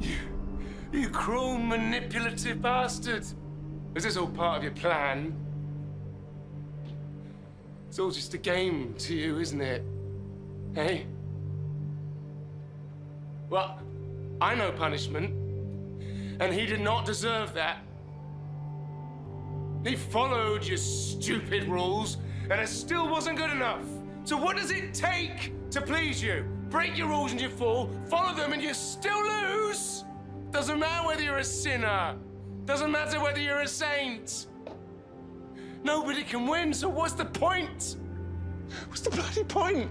you, you cruel, manipulative bastard. Is this all part of your plan? It's all just a game to you, isn't it? Hey? Well, I know punishment, and he did not deserve that. He followed your stupid rules, and it still wasn't good enough. So what does it take to please you? Break your rules and you fall, follow them and you still lose? Doesn't matter whether you're a sinner. Doesn't matter whether you're a saint. Nobody can win, so what's the point? What's the bloody point?